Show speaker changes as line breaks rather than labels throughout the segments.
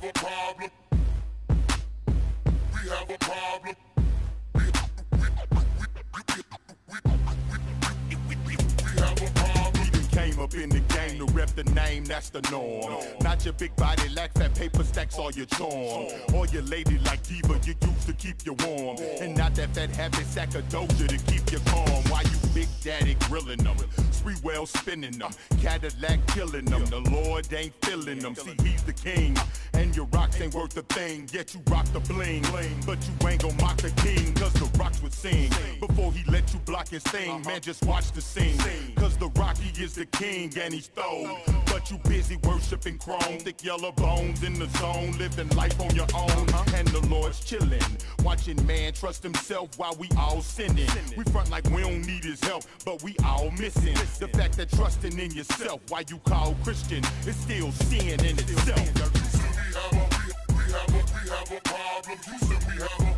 have a problem. We have a problem.
Came up in the game to rep the name, that's the norm. Not your big body, lack fat paper stacks, all your charm. Or your lady like Diva, you used to keep you warm. And not that fat habit sack of doja to keep you calm. Big daddy grilling them? Sprewell spinning them. Cadillac killing them. The Lord ain't feeling them. See, he's the king. And your rocks ain't worth a thing. Yet you rock the bling. But you ain't gon' mock the king. Cause the rocks would sing. Before he let you block his thing. Man, just watch the scene. Cause the Rocky is the king and he's stole. But you busy worshiping chrome. Thick yellow bones in the zone. Living life on your own. And the Lord's chilling. Watching man trust himself while we all sinning. We front like we don't need his help, but we all missing. The fact that trusting in yourself, why you call Christian, is still sin in itself.
We have a, we have a, we have a problem. You said we have a,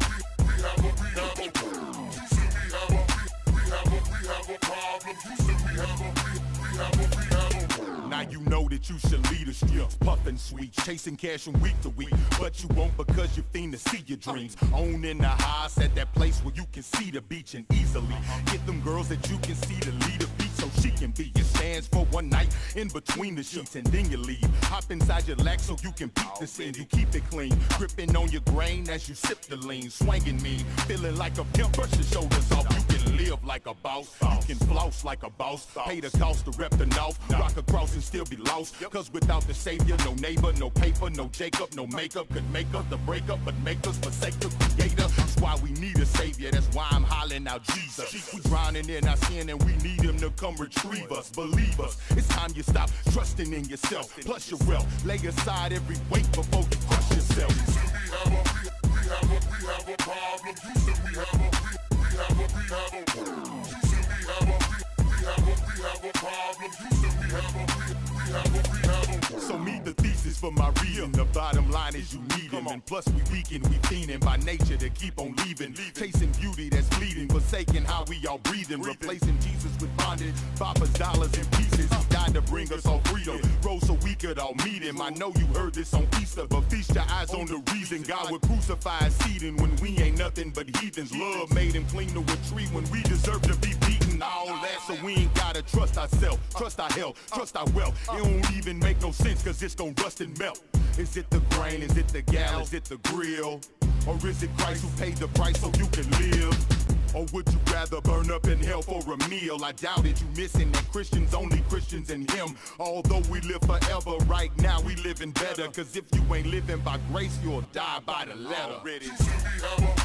Now you know that you should lead the streets, puffin' sweet, chasing cash from week to week. But you won't because you fiend to see your dreams. Own in the house at that place where you can see the beach and easily get them girls that you can see to lead a beat so she can be. your stands for one night in between the sheets and then you leave. Hop inside your lack so you can beat the scene. You keep it clean, gripping on your grain as you sip the lean, swinging me, feeling like a pimp. Brush your shoulders off. You can live like a boss. You can floss like a boss. Pay the cost to rep the north. Rock across and still be lost. Cause without the savior, no neighbor, no paper, no Jacob, no makeup could make us the breakup, but make us forsake the creator. That's why we need a savior. That's why I'm hollering out Jesus. We drowning in our sin and we need him to come retrieve us. Believe us. It's time you stop trusting in yourself. Plus your wealth. Lay aside every weight before you crush yourself.
We have a, we, have a, we have a problem. You said we have a, we, we have a, we have a
for my reading. The bottom line is you need him. And plus we weaken, we fiending by nature to keep on leaving. Chasing beauty that's fleeting, forsaking how we all breathing. Replacing Jesus with bondage, Papa's dollars and pieces. Died to bring us all freedom. Rose so we all meet him. I know you heard this on Easter, but feast your eyes on the reason God would crucify us seating when we ain't nothing but heathens. Love made him cling to a tree when we deserve to be beaten. All that so we ain't gotta trust ourselves, trust our health, trust our wealth. It won't even make no sense cause it's gon' rust and melt. Is it the grain? Is it the gal? Is it the grill? Or is it Christ who paid the price so you can live? Or would you rather burn up in hell for a meal? I doubt it, you missing that Christians only Christians in Him. Although we live forever, right now we living better. Cause if you ain't living by grace, you'll die by the letter.
You